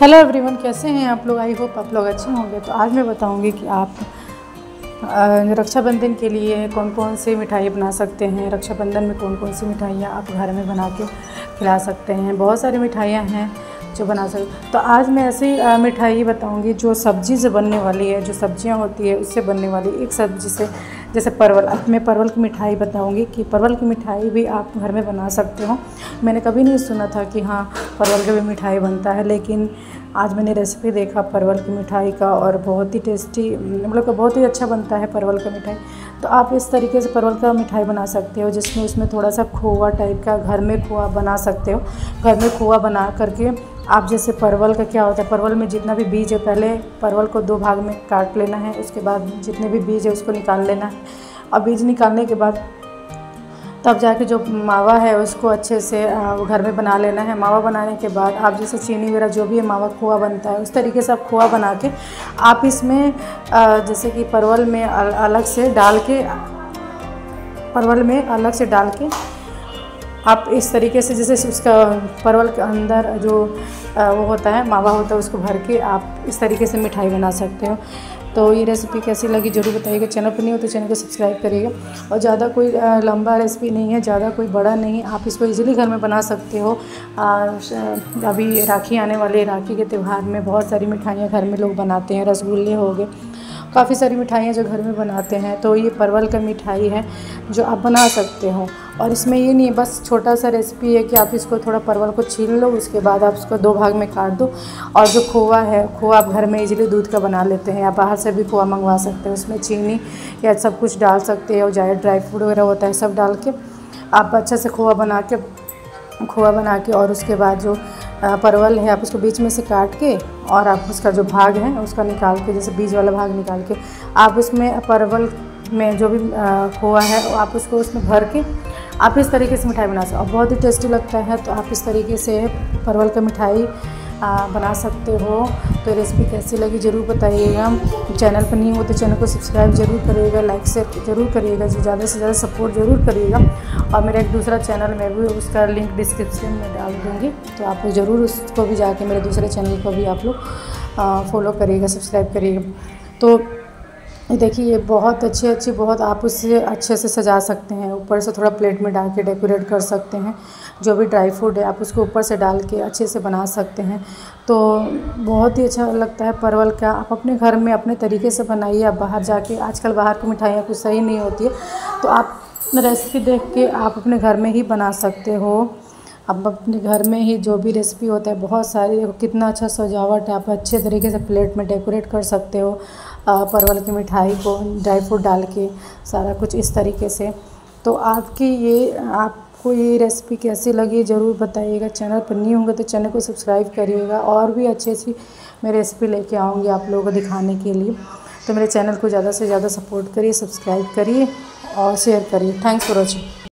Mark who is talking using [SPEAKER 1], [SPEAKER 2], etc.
[SPEAKER 1] Hello everyone कैसे हैं आप लोग? आई होप आप लोग अच्छे होंगे। तो आज मैं बताऊँगी कि आप रक्षाबंधन के लिए कौन कौन सी मिठाई बना सकते हैं? रक्षाबंधन में कौन कौन सी मिठाइयाँ आप घर में बना के खिला सकते हैं? बहुत सारी मिठाइयाँ हैं जो बना सकते तो आज मैं ऐसी मिठाई बताऊँगी जो सब्ज़ी से बनने वाली है, जो सब्ज़ियाँ होती है, उससे बनने वाली एक सब्ज़ी से जैसे परवल, अब मैं परवल की मिठाई बताऊँगी कि परवल की मिठाई भी आप घर में बना सकते हो। मैंने कभी नहीं सुना था कि हाँ परवल का भी मिठाई बनता है, लेकिन आज मैंने रेसिपी देखा परवल की मिठाई का और बहुत ही टेस्टी मतलब बहुत ही अच्छा बनता है परवल का मिठाई। तो आप इस तरीके से परवल का मिठाई बना सकते हो, जिसमें उसमें थोड़ा सा खोआ टाइप का घर में खोआ बना सकते हो। घर में खोआ बना करके आप जैसे परवल का क्या होता है? परवल में जितना भी बीज है, पहले परवल को दो भाग में काट लेना है, उसके बाद जितने भी बीज है, उसको निकाल लेना है। और बीज निकालने के बाद तब जाके जो मावा है, उसको अच्छे से घर में बना लेना है। मावा बनाने के बाद आप जैसे चीनी वगैरह जो भी है, मावा खोआ बनता है, उस तरीके से आप खोआ बना के आप इसमें जैसे कि परवल में अलग से डाल के, परवल में अलग से डाल के आप इस तरीके से जैसे उसका परवल के अंदर जो वो होता है, मावा होता है, उसको भर के आप इस तरीके से मिठाई बना सकते हो। तो ये रेसिपी कैसी लगी ज़रूर बताइएगा। चैनल पर नहीं हो तो चैनल को सब्सक्राइब करिएगा। और ज़्यादा कोई लंबा रेसिपी नहीं है, ज़्यादा कोई बड़ा नहीं, आप इसको इजीली घर में बना सकते हो। अभी राखी आने वाली राखी के त्यौहार में बहुत सारी मिठाइयाँ घर में लोग बनाते हैं, रसगुल्ले हो गए। काफ़ी सारी मिठाइयाँ जो घर में बनाते हैं तो ये परवल का मिठाई है जो आप बना सकते हो। और इसमें ये नहीं है, बस छोटा सा रेसिपी है कि आप इसको थोड़ा परवल को छीन लो, उसके बाद आप उसको दो भाग में काट दो। और जो खोआ है खोआ आप घर में इजीली दूध का बना लेते हैं या बाहर से भी खोआ मंगवा सकते हैं, उसमें चीनी या सब कुछ डाल सकते हैं और जाए ड्राई फ्रूट वगैरह होता है, सब डाल के आप अच्छा से खोआ बना के खोआ बना के और उसके बाद जो परवल है, आप उसको बीच में से काट के और आप उसका जो भाग है, उसका निकाल के, जैसे बीज वाला भाग निकाल के, आप उसमें परवल में जो भी खोआ है, आप उसको उसमें भर के आप इस तरीके से मिठाई बना सकते और बहुत ही टेस्टी लगता है तो आप इस तरीके से परवल का मिठाई बना सकते हो। तो रेसिपी कैसी लगी ज़रूर बताइएगा। चैनल पर नहीं हो तो चैनल को सब्सक्राइब ज़रूर करिएगा, लाइक शेयर ज़रूर करिएगा ज़्यादा से ज़्यादा सपोर्ट ज़रूर करिएगा। और मेरा एक दूसरा चैनल मैं भी, उसका लिंक डिस्क्रिप्शन में डाल दूँगी। तो आप ज़रूर उसको भी जाके मेरे दूसरे चैनल को भी आप लोग फॉलो करिएगा सब्सक्राइब करिएगा। तो देखिए, ये बहुत अच्छी अच्छी, बहुत आप उससे अच्छे से सजा सकते हैं। ऊपर से थोड़ा प्लेट में डाल के डेकोरेट कर सकते हैं। जो भी ड्राई फ्रूट है, आप उसको ऊपर से डाल के अच्छे से बना सकते हैं। तो बहुत ही अच्छा लगता है परवल का। आप अपने घर में अपने तरीके से बनाइए। आप बाहर जाके, आजकल बाहर की मिठाइयाँ कुछ सही नहीं होती है। तो आप रेसिपी देख के आप अपने घर में ही बना सकते हो। आप अपने घर में ही जो भी रेसिपी होता है, बहुत सारी, कितना अच्छा सजावट है। आप अच्छे तरीके से प्लेट में डेकोरेट कर सकते हो। परवल की मिठाई को ड्राई फ्रूट डाल के सारा कुछ इस तरीके से। तो आपकी ये, आपको ये रेसिपी कैसी लगी ज़रूर बताइएगा। चैनल पर नहीं होंगे तो चैनल को सब्सक्राइब करिएगा और भी अच्छी अच्छी मैं रेसिपी लेके आऊँगी आप लोगों को दिखाने के लिए। तो मेरे चैनल को ज़्यादा से ज़्यादा सपोर्ट करिए, सब्सक्राइब करिए और शेयर करिए। Thanks for watching.